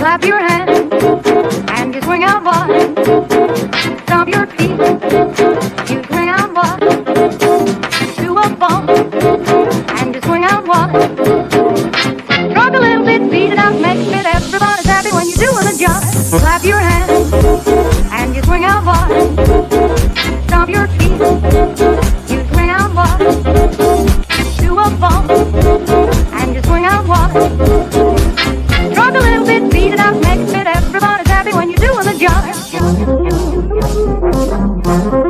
Clap your hands and you swing out, boy. Stomp your feet, you swing out, boy. Do a bump and you swing out, boy. Rock a little bit, beat it out, make it. Everybody's happy when you're doing the job. Clap your hands Clap